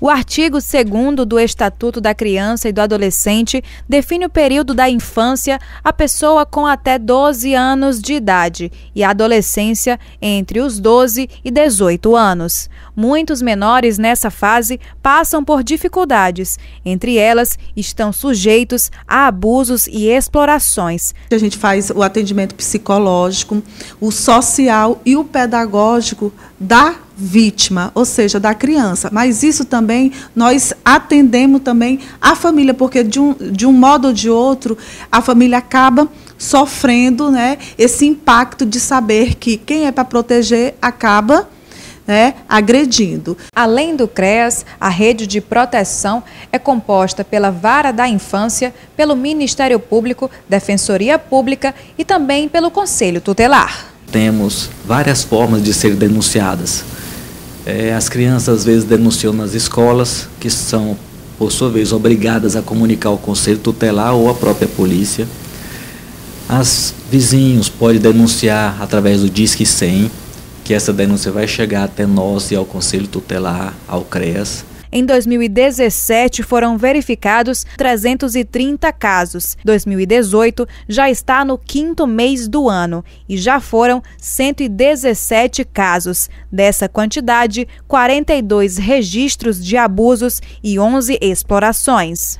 O artigo 2 do Estatuto da Criança e do Adolescente define o período da infância a pessoa com até 12 anos de idade e a adolescência entre os 12 e 18 anos. Muitos menores nessa fase passam por dificuldades, entre elas estão sujeitos a abusos e explorações. A gente faz o atendimento psicológico, o social e o pedagógico da vítima, ou seja, da criança. Mas isso também nós atendemos também a família, porque de um, de um modo ou de outro a família acaba sofrendo né, esse impacto de saber que quem é para proteger acaba né, agredindo. Além do CREAS, a rede de proteção é composta pela Vara da Infância, pelo Ministério Público, Defensoria Pública e também pelo Conselho Tutelar. Temos várias formas de ser denunciadas. É, as crianças às vezes denunciam nas escolas, que são, por sua vez, obrigadas a comunicar ao conselho tutelar ou à própria polícia. As vizinhos podem denunciar através do Disque 100, que essa denúncia vai chegar até nós e ao conselho tutelar, ao CREAS. Em 2017, foram verificados 330 casos. 2018 já está no quinto mês do ano e já foram 117 casos. Dessa quantidade, 42 registros de abusos e 11 explorações.